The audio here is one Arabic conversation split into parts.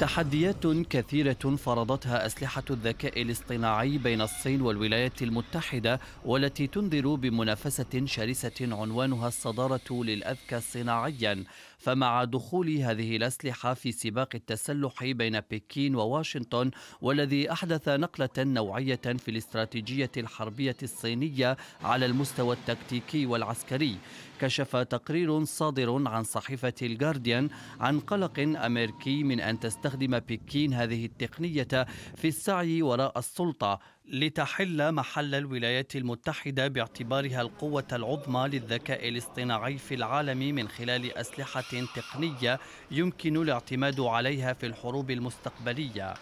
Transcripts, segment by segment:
تحديات كثيرة فرضتها أسلحة الذكاء الاصطناعي بين الصين والولايات المتحدة والتي تنذر بمنافسة شرسة عنوانها الصدارة للأذكى صناعيا. فمع دخول هذه الأسلحة في سباق التسلح بين بكين وواشنطن والذي أحدث نقلة نوعية في الاستراتيجية الحربية الصينية على المستوى التكتيكي والعسكري. كشف تقرير صادر عن صحيفة الجارديان عن قلق أمريكي من أن تستخدم بكين هذه التقنية في السعي وراء السلطة لتحل محل الولايات المتحدة باعتبارها القوة العظمى للذكاء الاصطناعي في العالم من خلال أسلحة تقنية يمكن الاعتماد عليها في الحروب المستقبلية.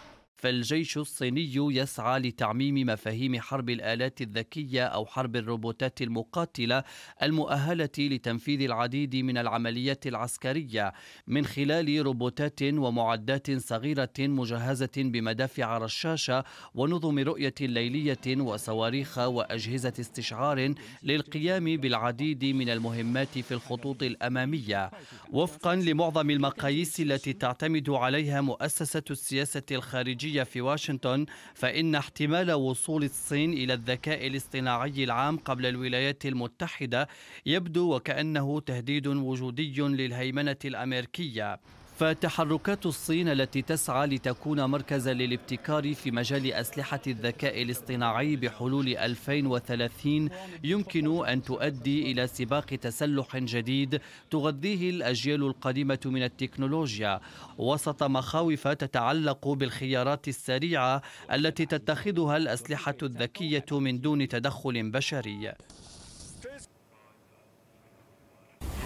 فالجيش الصيني يسعى لتعميم مفاهيم حرب الآلات الذكية أو حرب الروبوتات المقاتلة المؤهلة لتنفيذ العديد من العمليات العسكرية من خلال روبوتات ومعدات صغيرة مجهزة بمدافع رشاشة ونظم رؤية ليلية وصواريخ وأجهزة استشعار للقيام بالعديد من المهمات في الخطوط الأمامية. وفقا لمعظم المقاييس التي تعتمد عليها مؤسسة السياسة الخارجية الخارجية في واشنطن فإن احتمال وصول الصين إلى الذكاء الاصطناعي العام قبل الولايات المتحدة يبدو وكأنه تهديد وجودي للهيمنة الأمريكية. فتحركات الصين التي تسعى لتكون مركزا للابتكار في مجال أسلحة الذكاء الاصطناعي بحلول 2030 يمكن أن تؤدي إلى سباق تسلح جديد تغذيه الأجيال القادمة من التكنولوجيا. وسط مخاوف تتعلق بالخيارات السريعة التي تتخذها الأسلحة الذكية من دون تدخل بشري.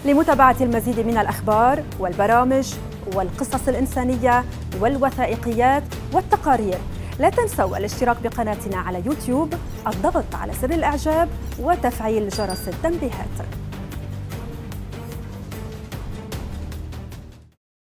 لمتابعة المزيد من الأخبار والبرامج والقصص الإنسانية والوثائقيات والتقارير. لا تنسوا الاشتراك بقناتنا على يوتيوب الضغط على زر الإعجاب وتفعيل جرس التنبيهات.